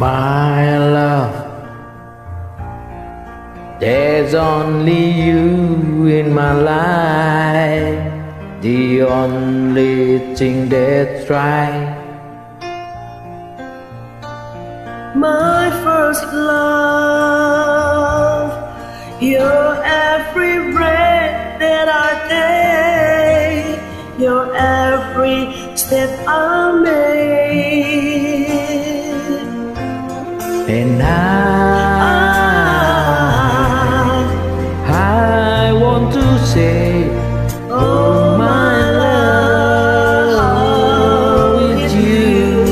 my love. There's only you in my life, the only thing that's right. My first love, your every breath that I take, your every step I make. I want to say, Oh, my love with you,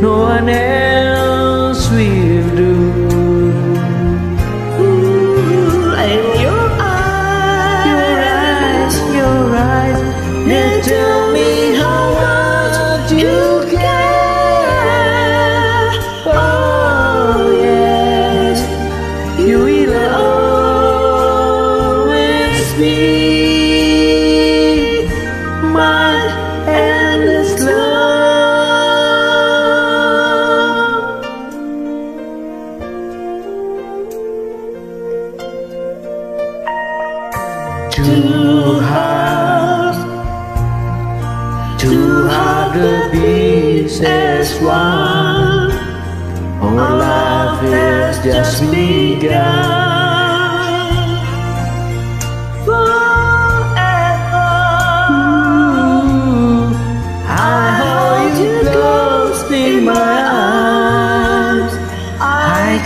no one else be my endless love. Two hearts, two hearts beats as one. Life has just begun.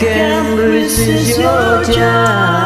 can resist your charm.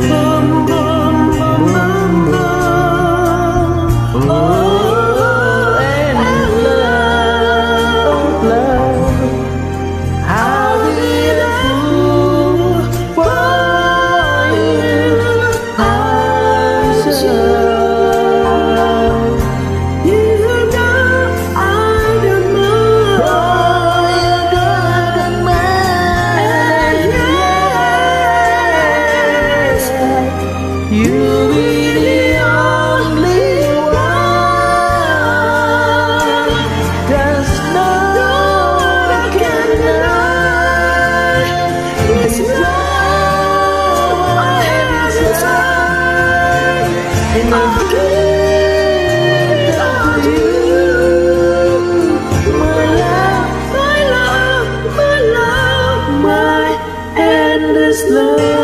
怎么？love.